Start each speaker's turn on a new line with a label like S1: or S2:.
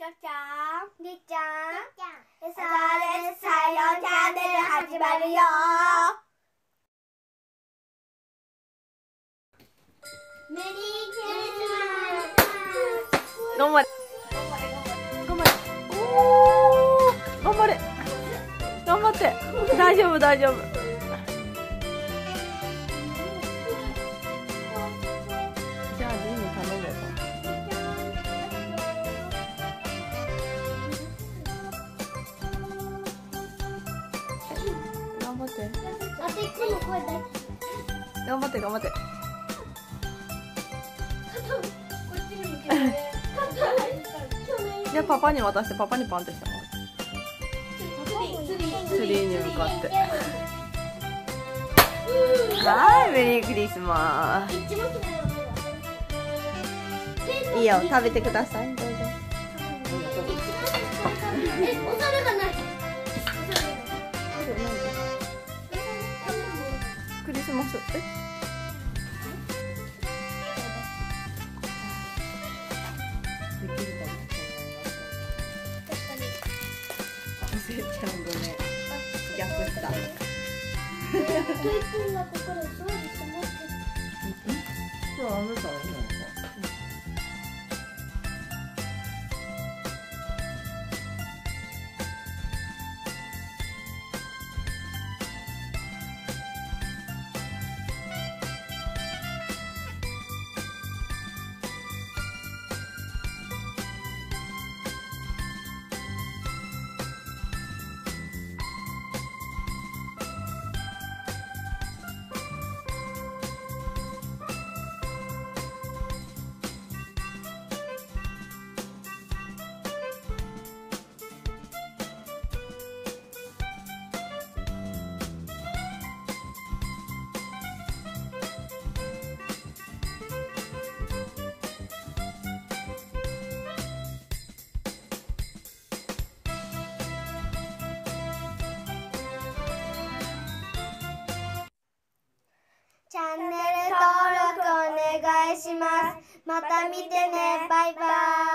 S1: しょちゃん。
S2: りっちゃん。
S1: エサーです採用チャンネル始まるよ。
S2: メリークリスマス。
S3: 頑張れ。頑張れ。おー。頑張れ。頑張って。大丈夫大丈夫頑張って。
S2: あと一個の声だ
S3: 頑張って頑張って。じゃあパパに渡してパパにパンってしても
S2: ツリー
S3: に向かって。はいメリークリスマス。いいよ食べてください。どうぞクリスマスえ？できるかなせいちゃん。ごめん。逆した。
S2: トイプンがてます
S3: 今日あなたはい
S1: チャンネル登録お願いします。また見てね。バイバイ。